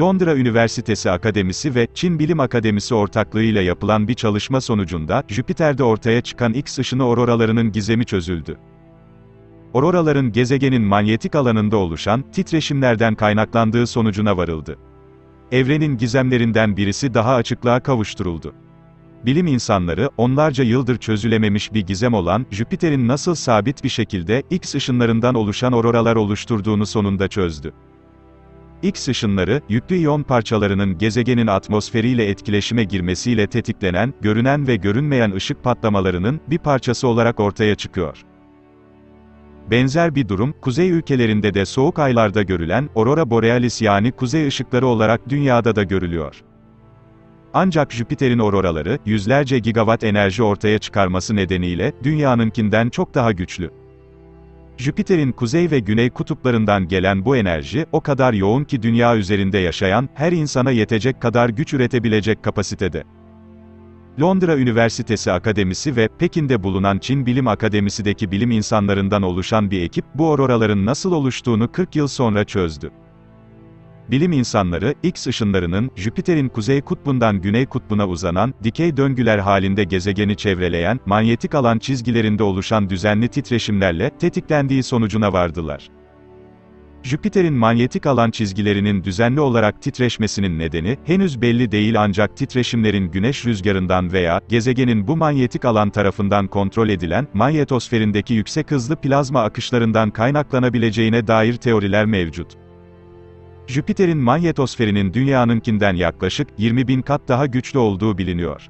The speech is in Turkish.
Londra Üniversitesi Akademisi ve Çin Bilim Akademisi ortaklığıyla yapılan bir çalışma sonucunda, Jüpiter'de ortaya çıkan X ışını auroralarının gizemi çözüldü. Auroraların gezegenin manyetik alanında oluşan, titreşimlerden kaynaklandığı sonucuna varıldı. Evrenin gizemlerinden birisi daha açıklığa kavuşturuldu. Bilim insanları, onlarca yıldır çözülememiş bir gizem olan, Jüpiter'in nasıl sabit bir şekilde, X ışınlarından oluşan auroralar oluşturduğunu sonunda çözdü. X ışınları, yüklü iyon parçalarının gezegenin atmosferiyle etkileşime girmesiyle tetiklenen, görünen ve görünmeyen ışık patlamalarının, bir parçası olarak ortaya çıkıyor. Benzer bir durum, kuzey ülkelerinde de soğuk aylarda görülen, aurora borealis yani kuzey ışıkları olarak dünyada da görülüyor. Ancak Jüpiter'in auroraları, yüzlerce gigawatt enerji ortaya çıkarması nedeniyle, dünyanınkinden çok daha güçlü. Jüpiter'in kuzey ve güney kutuplarından gelen bu enerji, o kadar yoğun ki dünya üzerinde yaşayan, her insana yetecek kadar güç üretebilecek kapasitede. Londra Üniversitesi Akademisi ve Pekin'de bulunan Çin Bilim Akademisi'deki bilim insanlarından oluşan bir ekip, bu auroraların nasıl oluştuğunu 40 yıl sonra çözdü. Bilim insanları, X ışınlarının, Jüpiter'in kuzey kutbundan güney kutbuna uzanan, dikey döngüler halinde gezegeni çevreleyen, manyetik alan çizgilerinde oluşan düzenli titreşimlerle, tetiklendiği sonucuna vardılar. Jüpiter'in manyetik alan çizgilerinin düzenli olarak titreşmesinin nedeni, henüz belli değil ancak titreşimlerin güneş rüzgarından veya, gezegenin bu manyetik alan tarafından kontrol edilen, manyetosferindeki yüksek hızlı plazma akışlarından kaynaklanabileceğine dair teoriler mevcut. Jüpiter'in manyetosferinin dünyanınkinden yaklaşık 20 bin kat daha güçlü olduğu biliniyor.